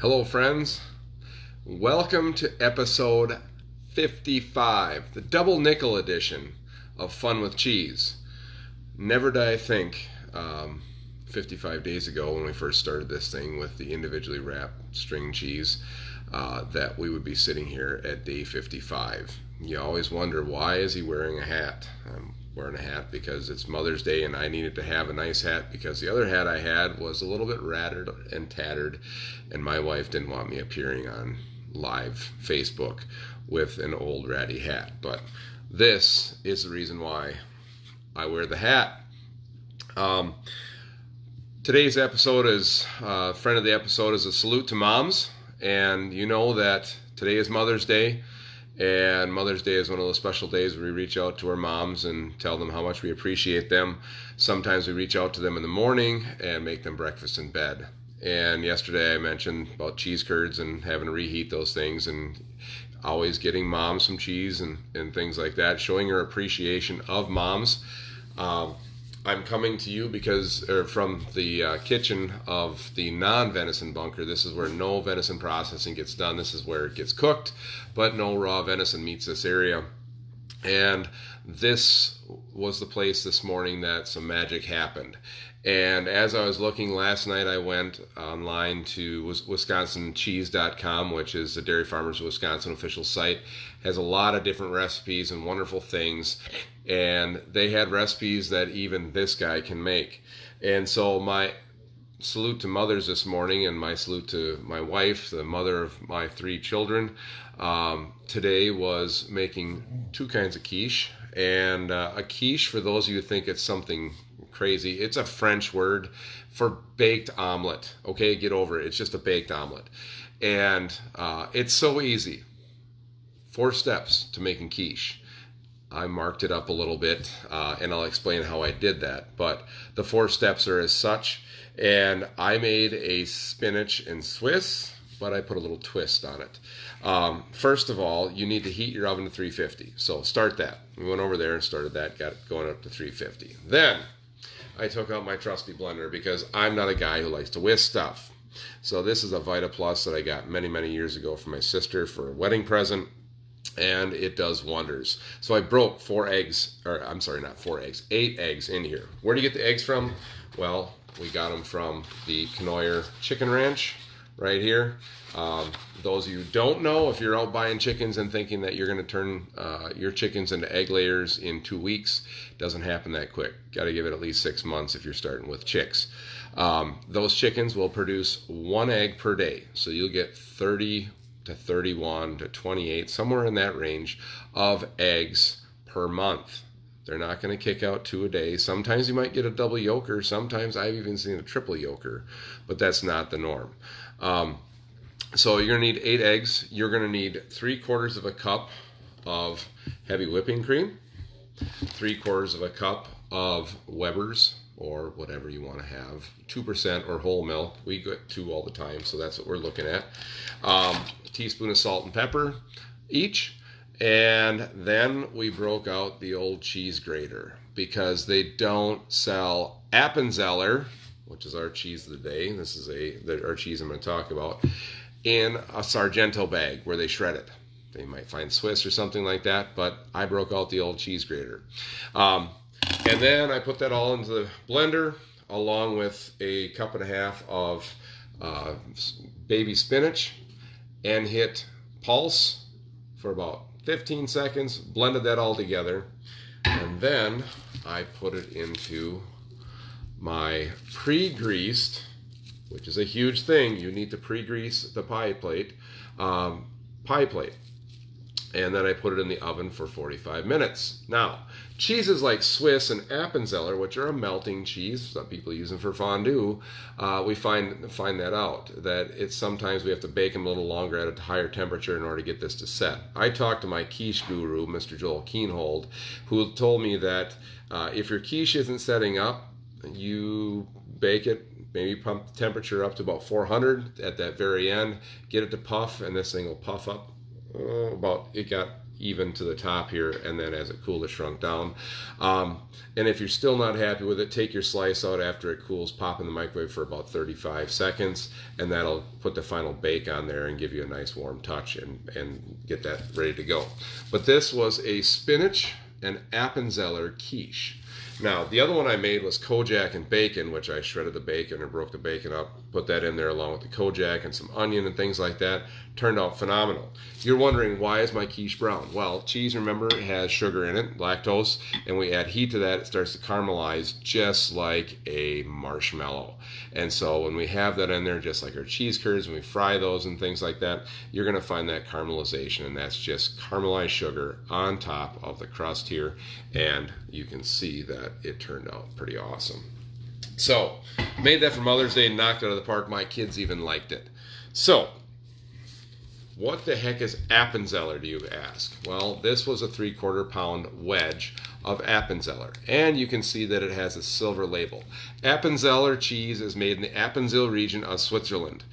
Hello, friends. Welcome to episode 55, the double nickel edition of Fun with Cheese. Never did I think um, 55 days ago when we first started this thing with the individually wrapped string cheese uh, that we would be sitting here at day 55. You always wonder why is he wearing a hat? Wearing a hat because it's Mother's Day and I needed to have a nice hat because the other hat I had was a little bit rattered and tattered and my wife didn't want me appearing on live Facebook with an old ratty hat. But this is the reason why I wear the hat. Um, today's episode is uh, friend of the episode is a salute to moms, and you know that today is Mother's Day. And Mother's Day is one of those special days where we reach out to our moms and tell them how much we appreciate them. Sometimes we reach out to them in the morning and make them breakfast in bed. And yesterday I mentioned about cheese curds and having to reheat those things and always getting mom some cheese and, and things like that, showing your appreciation of moms. Um, I'm coming to you because er, from the uh, kitchen of the non-venison bunker. This is where no venison processing gets done. This is where it gets cooked, but no raw venison meets this area. And this was the place this morning that some magic happened. And as I was looking last night, I went online to wisconsincheese.com, which is the Dairy Farmers of Wisconsin official site. Has a lot of different recipes and wonderful things. And they had recipes that even this guy can make. And so my salute to mothers this morning and my salute to my wife, the mother of my three children. Um, today was making two kinds of quiche. And uh, a quiche, for those of you who think it's something crazy. It's a French word for baked omelet. Okay, get over it. It's just a baked omelet. And uh, it's so easy. Four steps to making quiche. I marked it up a little bit uh, and I'll explain how I did that. But the four steps are as such. And I made a spinach and Swiss, but I put a little twist on it. Um, first of all, you need to heat your oven to 350. So start that. We went over there and started that, got it going up to 350. Then I took out my trusty blender because I'm not a guy who likes to whisk stuff. So this is a Vita Plus that I got many, many years ago from my sister for a wedding present and it does wonders. So I broke four eggs, or I'm sorry, not four eggs, eight eggs in here. Where do you get the eggs from? Well, we got them from the Cournoyer Chicken Ranch right here. Um, those of you don't know, if you're out buying chickens and thinking that you're going to turn uh, your chickens into egg layers in two weeks, doesn't happen that quick. Got to give it at least six months if you're starting with chicks. Um, those chickens will produce one egg per day, so you'll get 30 to 31 to 28, somewhere in that range of eggs per month. They're not going to kick out two a day. Sometimes you might get a double yoker. Sometimes I've even seen a triple yoker, but that's not the norm. Um, so you're going to need eight eggs. You're going to need three quarters of a cup of heavy whipping cream, three quarters of a cup of Weber's or whatever you want to have, 2% or whole milk. We get two all the time, so that's what we're looking at. Um, teaspoon of salt and pepper each. And then we broke out the old cheese grater because they don't sell Appenzeller, which is our cheese of the day. This is a the, our cheese I'm going to talk about in a Sargento bag where they shred it. They might find Swiss or something like that, but I broke out the old cheese grater. Um, and then I put that all into the blender along with a cup and a half of uh, baby spinach and hit pulse for about 15 seconds, blended that all together, and then I put it into my pre-greased, which is a huge thing. You need to pre-grease the pie plate, um, pie plate. And then I put it in the oven for 45 minutes. Now, cheeses like Swiss and Appenzeller, which are a melting cheese, some people use them for fondue, uh, we find find that out that it's sometimes we have to bake them a little longer at a higher temperature in order to get this to set. I talked to my quiche guru, Mr. Joel Keenhold, who told me that uh, if your quiche isn't setting up, you bake it maybe pump the temperature up to about 400 at that very end get it to puff and this thing will puff up uh, about it got even to the top here, and then as it cooled, it shrunk down. Um, and if you're still not happy with it, take your slice out after it cools, pop in the microwave for about 35 seconds, and that'll put the final bake on there and give you a nice warm touch and, and get that ready to go. But this was a spinach and Appenzeller quiche. Now, the other one I made was Cojack and bacon, which I shredded the bacon and broke the bacon up, put that in there along with the Cojack and some onion and things like that. Turned out phenomenal. You're wondering, why is my quiche brown? Well, cheese, remember, has sugar in it, lactose, and we add heat to that, it starts to caramelize just like a marshmallow. And so when we have that in there, just like our cheese curds, when we fry those and things like that, you're going to find that caramelization, and that's just caramelized sugar on top of the crust here. And you can see that it turned out pretty awesome. So, made that for Mother's Day, and knocked it out of the park. My kids even liked it. So, what the heck is Appenzeller, do you ask? Well, this was a three quarter pound wedge of Appenzeller, and you can see that it has a silver label. Appenzeller cheese is made in the Appenzell region of Switzerland,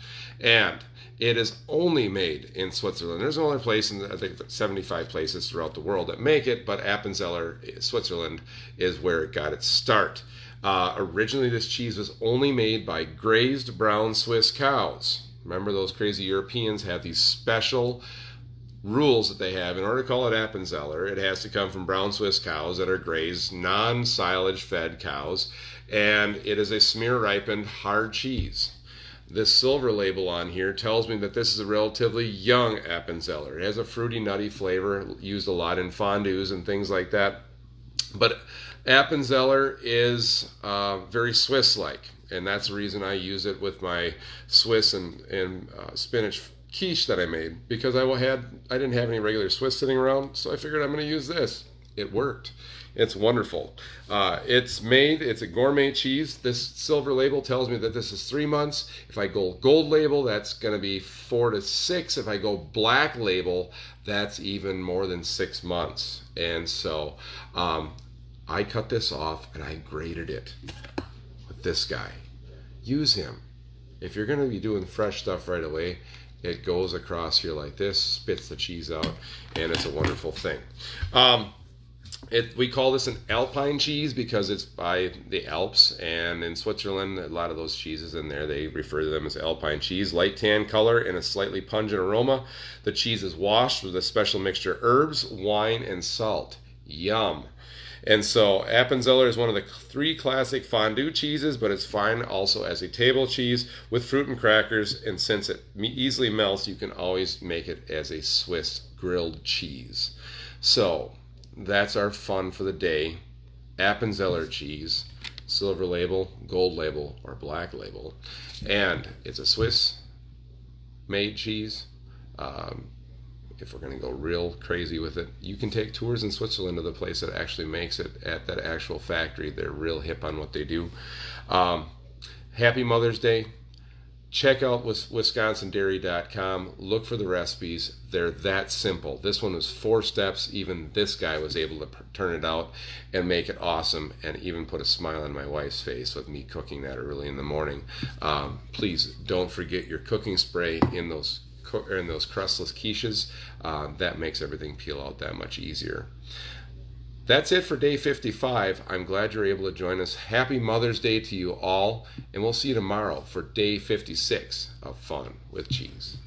and it is only made in Switzerland. There's only place in I think 75 places throughout the world that make it, but Appenzeller, Switzerland, is where it got its start. Uh, originally, this cheese was only made by grazed brown Swiss cows. Remember, those crazy Europeans have these special rules that they have. In order to call it Appenzeller, it has to come from brown Swiss cows that are grazed, non silage fed cows, and it is a smear ripened hard cheese. This silver label on here tells me that this is a relatively young Appenzeller. It has a fruity, nutty flavor, used a lot in fondues and things like that. But Appenzeller is uh, very Swiss like and that's the reason I use it with my Swiss and, and uh, spinach quiche that I made because I had I didn't have any regular Swiss sitting around, so I figured I'm going to use this. It worked. It's wonderful. Uh, it's made. It's a gourmet cheese. This silver label tells me that this is three months. If I go gold label, that's going to be four to six. If I go black label, that's even more than six months. And so um, I cut this off and I graded it with this guy use him. If you're going to be doing fresh stuff right away, it goes across here like this, spits the cheese out, and it's a wonderful thing. Um, it, we call this an alpine cheese because it's by the Alps, and in Switzerland, a lot of those cheeses in there, they refer to them as alpine cheese. Light tan color and a slightly pungent aroma. The cheese is washed with a special mixture of herbs, wine, and salt. Yum. And so Appenzeller is one of the three classic fondue cheeses, but it's fine also as a table cheese with fruit and crackers. And since it easily melts, you can always make it as a Swiss grilled cheese. So that's our fun for the day. Appenzeller cheese, silver label, gold label, or black label. And it's a Swiss made cheese. Um, if we're going to go real crazy with it, you can take tours in Switzerland to the place that actually makes it at that actual factory. They're real hip on what they do. Um, happy Mother's Day. Check out wisconsindairy.com. Look for the recipes. They're that simple. This one was four steps. Even this guy was able to turn it out and make it awesome and even put a smile on my wife's face with me cooking that early in the morning. Um, please don't forget your cooking spray in those in those crustless quiches, uh, that makes everything peel out that much easier. That's it for day 55. I'm glad you're able to join us. Happy Mother's Day to you all, and we'll see you tomorrow for day 56 of Fun with Cheese.